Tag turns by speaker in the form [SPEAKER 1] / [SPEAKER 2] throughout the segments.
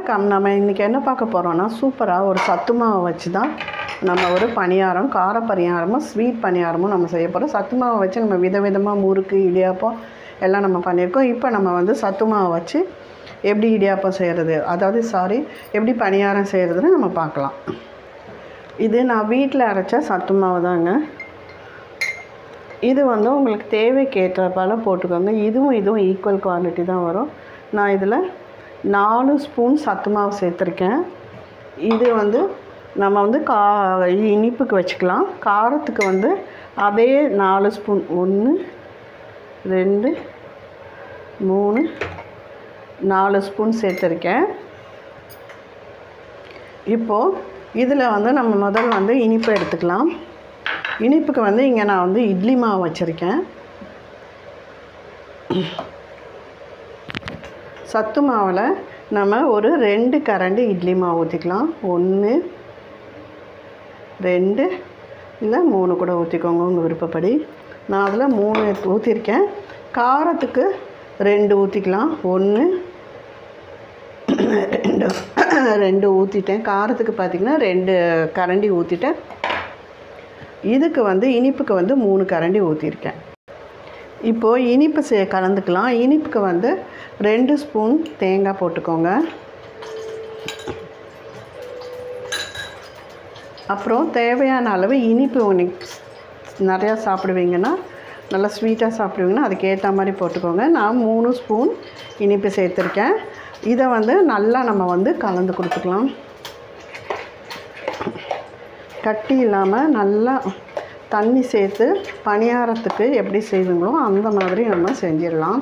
[SPEAKER 1] வணக்கம். நம்ம இன்றைக்கி என்ன பார்க்க போகிறோம்னா சூப்பராக ஒரு சத்து மாவை வச்சு தான் நம்ம ஒரு பணியாரம் கார பணியாரமும் ஸ்வீட் பணியாரமும் நம்ம செய்ய போகிறோம் சத்து மாவை வச்சு நம்ம விதவிதமாக முறுக்கு இடியாப்பம் எல்லாம் நம்ம பண்ணியிருக்கோம். இப்போ நம்ம வந்து சத்து மாவை வச்சு எப்படி இடியாப்பம் செய்கிறது அதாவது சாரி எப்படி பணியாரம் செய்கிறதுன்னு நம்ம பார்க்கலாம். இது நான் வீட்டில் அரைச்ச சத்து மாவு தாங்க. இது வந்து உங்களுக்கு தேவைக்கேற்ற பல போட்டுக்கோங்க. இதுவும் இதுவும் ஈக்குவல் குவான்டிட்டி தான் வரும். நான் இதில் நாலு ஸ்பூன் சத்து மாவு சேர்த்துருக்கேன். இது வந்து நம்ம வந்து கா இனிப்புக்கு வச்சுக்கலாம். காரத்துக்கு வந்து அதே நாலு ஸ்பூன். ஒன்று ரெண்டு மூணு நாலு ஸ்பூன் சேர்த்துருக்கேன். இப்போது இதில் வந்து நம்ம முதல் வந்து இனிப்பு எடுத்துக்கலாம். இனிப்புக்கு வந்து இங்கே நான் வந்து இட்லி மாவு வச்சுருக்கேன். சத்து மாவில் நம்ம ஒரு ரெண்டு கரண்டி இட்லி மாவு ஊற்றிக்கலாம் ஒன்று ரெண்டு இல்லை மூணு கூட ஊற்றிக்கோங்க உங்கள் விருப்பப்படி. நான் அதில் மூணு ஊற்றிருக்கேன் காரத்துக்கு ரெண்டு ஊற்றிக்கலாம் ஒன்று ரெண்டு ரெண்டு ஊற்றிட்டேன் காரத்துக்கு பார்த்திங்கன்னா ரெண்டு கரண்டி ஊற்றிட்டேன் இதுக்கு வந்து இனிப்புக்கு வந்து மூணு கரண்டி ஊற்றிருக்கேன் இப்போது இனிப்பு சே கலந்துக்கலாம். இனிப்புக்கு வந்து ரெண்டு ஸ்பூன் தேங்காய் போட்டுக்கோங்க. அப்புறம் தேவையான அளவு இனிப்பு உனக்கு நிறையா சாப்பிடுவீங்கன்னா நல்லா ஸ்வீட்டாக சாப்பிடுவீங்கன்னா அதுக்கேற்ற மாதிரி போட்டுக்கோங்க. நான் மூணு ஸ்பூன் இனிப்பு சேர்த்துருக்கேன். இதை வந்து நல்லா நம்ம வந்து கலந்து கொடுத்துக்கலாம். கட்டி இல்லாமல் நல்லா தண்ணி சேர்த்து பணியாரத்துக்கு எப்படி செய்வீங்களோ அந்த மாதிரி நம்ம செஞ்சிடலாம்.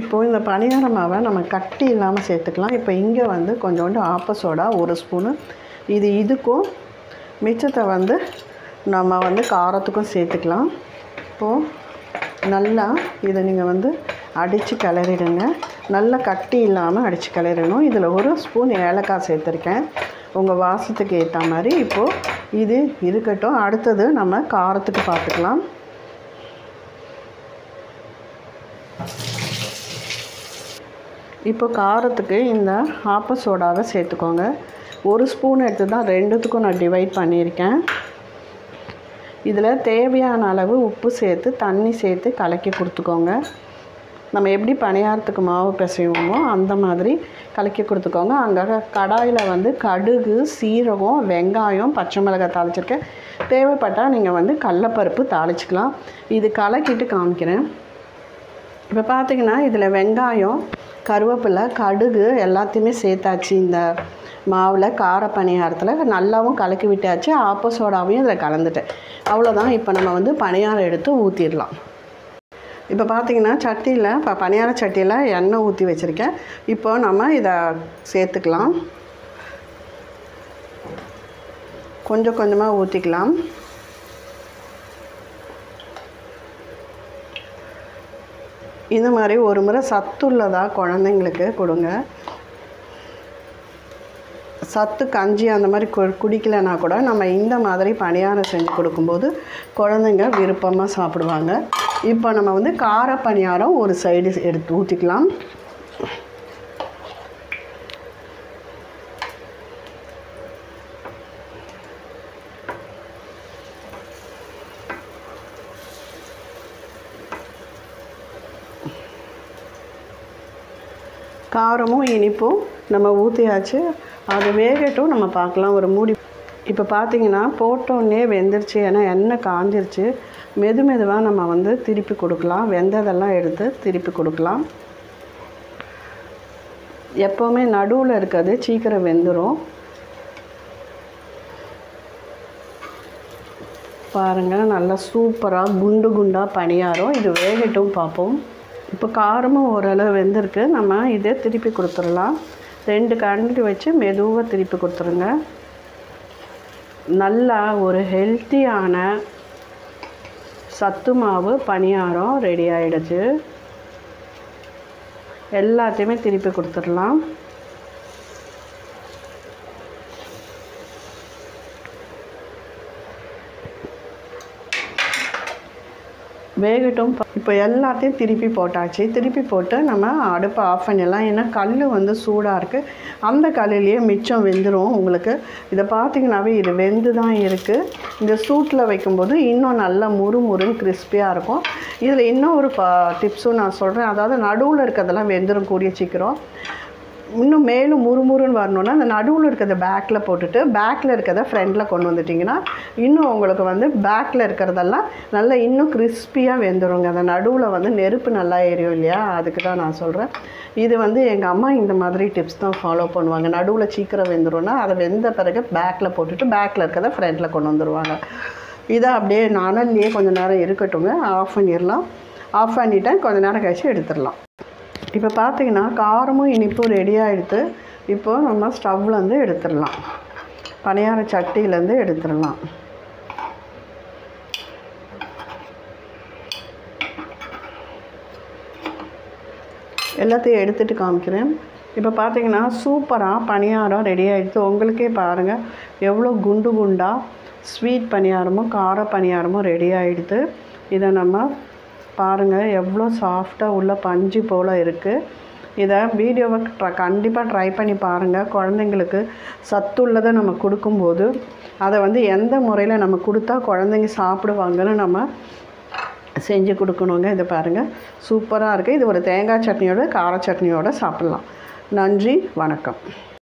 [SPEAKER 1] இப்போது இந்த பணியார மாவை நம்ம கட்டி இல்லாமல் சேர்த்துக்கலாம். இப்போ இங்கே வந்து கொஞ்சோண்டு ஆப்பசோடா ஒரு ஸ்பூனு. இது இதுக்கும் மிச்சத்தை வந்து நம்ம வந்து காரத்துக்கும் சேர்த்துக்கலாம். இப்போது நல்லா இதை நீங்கள் வந்து அடித்து கிளறிடுங்க. நல்லா கட்டி இல்லாமல் அடித்து கிளறிடணும். இதில் ஒரு ஸ்பூன் ஏலக்காய் சேர்த்துருக்கேன். உங்கள் வாசத்துக்கு ஏற்ற மாதிரி இப்போது இது இருக்கட்டும். அடுத்தது நம்ம காரத்துக்கு பார்த்துக்கலாம் இப்போ காரத்துக்கு இந்த ஆப்ப சோடாவை சேர்த்துக்கோங்க. ஒரு ஸ்பூன் எடுத்து தான் ரெண்டுத்துக்கும் நான் டிவைட் பண்ணியிருக்கேன். இதில் தேவையான அளவு உப்பு சேர்த்து தண்ணி சேர்த்து கலக்கி கொடுத்துக்கோங்க. நம்ம எப்படி பணியாரத்துக்கு மாவு பிசைவோமோ அந்த மாதிரி கலக்கி கொடுத்துக்கோங்க. அங்கே கடாயில் வந்து கடுகு சீரகம் வெங்காயம் பச்சை மிளகாய் தாளிச்சிருக்கேன். தேவைப்பட்டால் நீங்கள் வந்து கடலப்பருப்பு தாளிச்சிக்கலாம். இது கலக்கிட்டு காமிக்கிறேன். இப்போ பார்த்தீங்கன்னா இதில் வெங்காயம் கருவேப்பிலை கடுகு எல்லாத்தையுமே சேர்த்தாச்சு இந்த மாவில். கார பணியாரத்தில் நல்லாவும் கலக்கி விட்டாச்சு. ஆப்ப சோடாவையும் இதில் கலந்துட்டேன். அவ்வளோதான் இப்போ நம்ம வந்து பணியாரம் எடுத்து ஊற்றிடலாம் இப்போ பார்த்திங்கன்னா சட்டியில் இப்போ பணியார சட்டியில் எண்ணெய் ஊற்றி வச்சுருக்கேன். இப்போ நம்ம இதை சேர்த்துக்கலாம். கொஞ்சம் கொஞ்சமாக ஊற்றிக்கலாம் இந்த மாதிரி ஒரு முறை சத்துள்ளதாக குழந்தைங்களுக்கு கொடுங்க. சத்து கஞ்சி அந்த மாதிரி கு குடிக்கலைன்னா கூட நம்ம இந்த மாதிரி பணியாரம் செஞ்சு கொடுக்கும்போது குழந்தைங்க விருப்பமாக சாப்பிடுவாங்க. இப்போ நம்ம வந்து கார பணியாரம் ஒரு சைடு எடுத்து ஊற்றிக்கலாம் காரமும் இனிப்பும் நம்ம ஊற்றியாச்சு அது வேகட்டும் நம்ம பார்க்கலாம். ஒரு மூடி இப்போ பார்த்தீங்கன்னா போட்டோன்னே வெந்துருச்சு. ஏன்னா எண்ணெய் காஞ்சிருச்சு. மெது மெதுவாக நம்ம வந்து திருப்பி கொடுக்கலாம். வெந்ததெல்லாம் எடுத்து திருப்பி கொடுக்கலாம். எப்போவுமே நடுவில் இருக்கிறது சீக்கிரம் வெந்துடும் பாருங்கள் நல்லா சூப்பராக குண்டு குண்டாக பணியாரும். இது வேகட்டும் பார்ப்போம் இப்போ காரமும் ஓரளவு வெந்திருக்கு. நம்ம இதை திருப்பி கொடுத்துடலாம். ரெண்டு கரண்டி வச்சு மெதுவாக திருப்பி கொடுத்துருங்க. நல்லா ஒரு ஹெல்த்தியான சத்து மாவு பணியாரம் ரெடி ஆகிடுச்சு எல்லாத்தையுமே திருப்பி கொடுத்துடலாம். வேகட்டும். இப்போ எல்லாத்தையும் திருப்பி போட்டாச்சு. திருப்பி போட்டு நம்ம அடுப்பை ஆஃப் பண்ணிடலாம். ஏன்னா கல் வந்து சூடாக இருக்குது அந்த கல்லுலேயே மிச்சம் வெந்துடும் உங்களுக்கு. இதை பார்த்தீங்கன்னாவே இது வெந்து தான் இருக்குது இந்த சூட்டில் வைக்கும்போது இன்னும் நல்லா முறு முறுன்னு கிறிஸ்பியாக இருக்கும். இதில் இன்னும் ஒரு ப டிப்ஸும் நான் சொல்கிறேன் அதாவது நடுவில் இருக்கிறதெல்லாம் வெந்துடும் கூடிய சீக்கிரம். இன்னும் மேலும் முறுமுறுன்னு வரணுன்னா அந்த நடுவில் இருக்கிறத பேக்கில் போட்டுட்டு பேக்கில் இருக்கிறத ஃப்ரண்டில் கொண்டு வந்துட்டிங்கன்னா இன்னும் உங்களுக்கு வந்து பேக்கில் இருக்கிறதெல்லாம் நல்லா இன்னும் கிறிஸ்பியாக வெந்துருங்க. அந்த நடுவில் வந்து நெருப்பு நல்லா எரியும் இல்லையா? அதுக்கு தான் நான் சொல்கிறேன் இது வந்து எங்கள் அம்மா இந்த மாதிரி டிப்ஸ் தான் ஃபாலோ பண்ணுவாங்க. நடுவில் சீக்கிரம் வெந்துடும்னா அதை வெந்த பிறகு பேக்கில் போட்டுட்டு பேக்கில் இருக்கிறத ஃப்ரண்டில் கொண்டு வந்துடுவாங்க இதை அப்படியே நனல்லையே கொஞ்சம் நேரம் இருக்கட்டுங்க ஆஃப் பண்ணிடலாம். ஆஃப் பண்ணிட்டேன். கொஞ்ச நேரம் கழிச்சு எடுத்துடலாம். இப்போ பார்த்தீங்கன்னா காரமும் இனிப்பும் ரெடி ஆகிடுத்து இப்போ நம்ம ஸ்டவ்லேருந்து எடுத்துடலாம். பணியார சட்டியிலேருந்து எடுத்துடலாம். எல்லாத்தையும் எடுத்துகிட்டு காமிக்கிறேன். இப்போ பார்த்தீங்கன்னா சூப்பராக பணியாரம் ரெடி ஆகிடுது உங்களுக்கே பாருங்கள் எவ்வளோ குண்டு குண்டாக ஸ்வீட் பணியாரமும் கார பணியாரமும் ரெடி ஆகிடுது இதை நம்ம பாருங்கள் எவ்வளோ சாஃப்டாக உள்ள பஞ்சு போல் இருக்குது இதை வீடியோவை ட்ர கண்டிப்பாக ட்ரை பண்ணி பாருங்கள் குழந்தைங்களுக்கு சத்துள்ளதை நம்ம கொடுக்கும்போது அதை வந்து எந்த முறையில் நம்ம கொடுத்தா குழந்தைங்க சாப்பிடுவாங்கன்னு நம்ம செஞ்சு கொடுக்கணுங்க. இதை பாருங்கள் சூப்பராக இருக்குது இது ஒரு தேங்காய் சட்னியோட கார சட்னியோட சாப்பிட்லாம். நன்றி வணக்கம்.